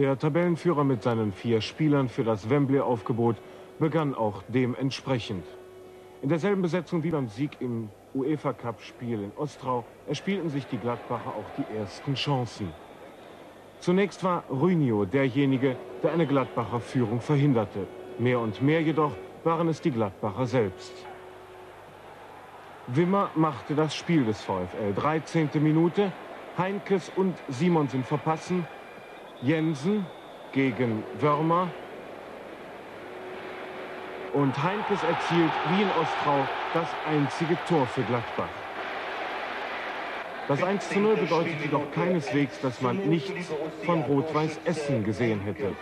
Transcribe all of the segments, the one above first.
Der Tabellenführer mit seinen vier Spielern für das Wembley-Aufgebot begann auch dementsprechend. In derselben Besetzung wie beim Sieg im UEFA-Cup-Spiel in Ostrau erspielten sich die Gladbacher auch die ersten Chancen. Zunächst war Rünio derjenige, der eine Gladbacher Führung verhinderte. Mehr und mehr jedoch waren es die Gladbacher selbst. Wimmer machte das Spiel des VfL. 13. Minute. Heinkes und Simonsen verpassen. Jensen gegen Wörmer. Und Heinkes erzielt wie in Ostrau das einzige Tor für Gladbach. Das 1 zu 0 bedeutet jedoch keineswegs, dass man nichts von Rot-Weiß Essen gesehen hätte.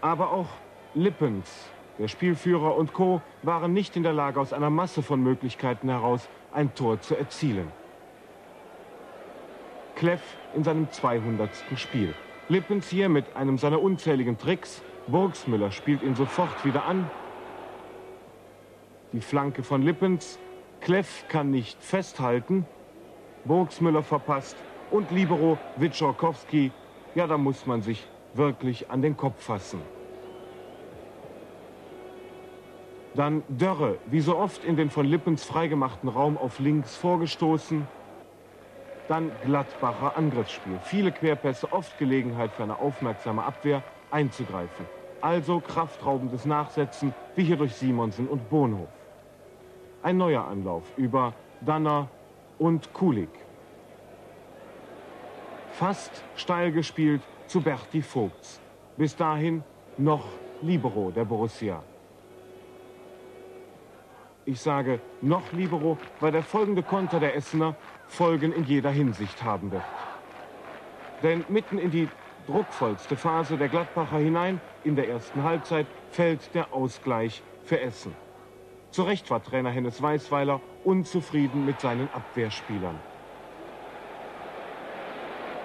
Aber auch Lippens, der Spielführer und Co. waren nicht in der Lage, aus einer Masse von Möglichkeiten heraus ein Tor zu erzielen. Kleff in seinem 200. Spiel. Lippens hier mit einem seiner unzähligen Tricks. Burgsmüller spielt ihn sofort wieder an. Die Flanke von Lippens. Kleff kann nicht festhalten. Burgsmüller verpasst. Und Libero Witschorkowski. Ja, da muss man sich wirklich an den Kopf fassen. Dann Dörre, wie so oft in den von Lippens freigemachten Raum auf links vorgestoßen. Dann Gladbacher Angriffsspiel. Viele Querpässe, oft Gelegenheit für eine aufmerksame Abwehr einzugreifen. Also kraftraubendes Nachsetzen, wie hier durch Simonsen und Bohnhof. Ein neuer Anlauf über Danner und Kulik. Fast steil gespielt zu Berti Vogts. Bis dahin noch Libero der Borussia. Ich sage noch Libero, weil der folgende Konter der Essener Folgen in jeder Hinsicht haben wird. Denn mitten in die druckvollste Phase der Gladbacher hinein, in der ersten Halbzeit, fällt der Ausgleich für Essen. Zu Recht war Trainer Hennes Weißweiler unzufrieden mit seinen Abwehrspielern.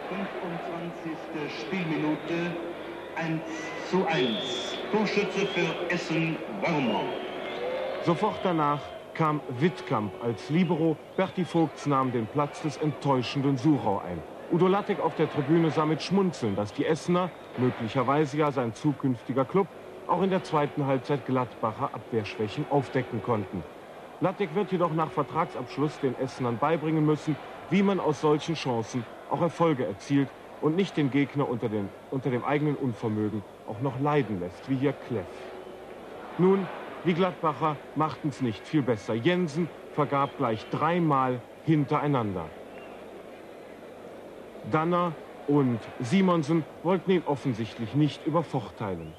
25. Spielminute 1 zu 1. Torschütze für Essen Warmer. Sofort danach kam Wittkamp als Libero. Berti Vogts nahm den Platz des enttäuschenden Suchau ein. Udo Lattek auf der Tribüne sah mit Schmunzeln, dass die Essener, möglicherweise ja sein zukünftiger Club, auch in der zweiten Halbzeit Gladbacher Abwehrschwächen aufdecken konnten. Lattek wird jedoch nach Vertragsabschluss den Essenern beibringen müssen, wie man aus solchen Chancen auch Erfolge erzielt und nicht den Gegner unter, den, unter dem eigenen Unvermögen auch noch leiden lässt, wie hier Kleff. Nun die Gladbacher machten es nicht viel besser. Jensen vergab gleich dreimal hintereinander. Danner und Simonsen wollten ihn offensichtlich nicht übervorteilen.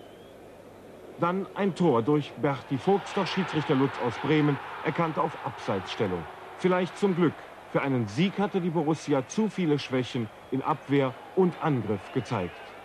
Dann ein Tor durch Berti Vogts, doch Schiedsrichter Lutz aus Bremen erkannte auf Abseitsstellung. Vielleicht zum Glück. Für einen Sieg hatte die Borussia zu viele Schwächen in Abwehr und Angriff gezeigt.